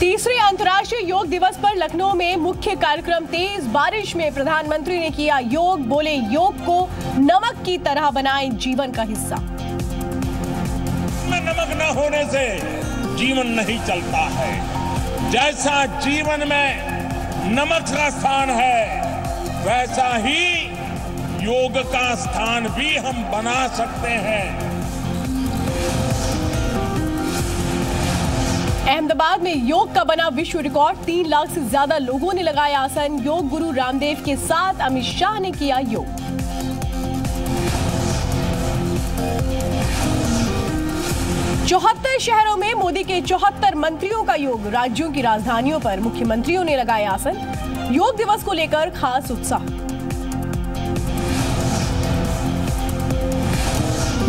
तीसरे अंतर्राष्ट्रीय योग दिवस पर लखनऊ में मुख्य कार्यक्रम तेज बारिश में प्रधानमंत्री ने किया योग, बोले योग को नमक की तरह बनाएँ जीवन का हिस्सा। नमक न होने से जीवन नहीं चलता है। जैसा जीवन में नमक का स्थान है, वैसा ही योग का स्थान भी हम बना सकते हैं। अहमदाबाद में योग का बना विश्व रिकॉर्ड। तीन लाख से ज़्यादा लोगों ने लगाया आसन। योग गुरु रामदेव के साथ अमित शाह ने किया योग। चौहत्तर शहरों में मोदी के चौहत्तर मंत्रियों का योग। राज्यों की राजधानियों पर मुख्यमंत्रियों ने लगाए आसन। योग दिवस को लेकर खास उत्साह।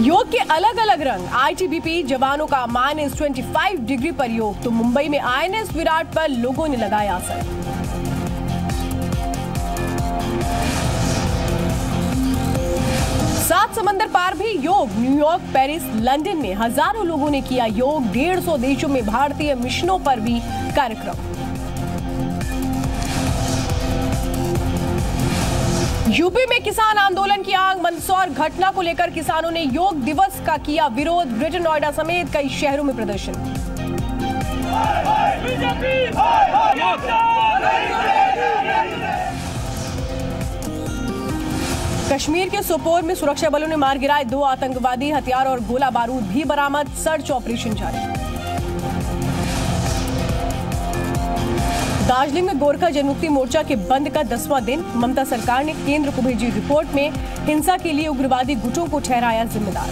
योग के अलग अलग रंग आईटीबीपी जवानों का माइनस ट्वेंटी डिग्री पर योग तो मुंबई में आईएनएस विराट पर लोगों ने लगाया असर। सात समंदर पार भी योग न्यूयॉर्क पेरिस, लंदन में हज़ारों लोगों ने किया योग। डेढ़ सौ देशों में भारतीय मिशनों पर भी कार्यक्रम। यूपी में किसान आंदोलन की आग, मंदसौर घटना को लेकर किसानों ने योग दिवस का किया विरोध ग्रेटर नोएडा समेत कई शहरों में प्रदर्शन। कश्मीर के सोपोर में सुरक्षा बलों ने मार गिराए दो आतंकवादी, हथियार और गोला बारूद भी बरामद, सर्च ऑपरेशन जारी। दार्जिलिंग में गोरखा जनमुक्ति मोर्चा के बंद का दसवां दिन। ममता सरकार ने केंद्र को भेजी रिपोर्ट में हिंसा के लिए उग्रवादी गुटों को ठहराया जिम्मेदार।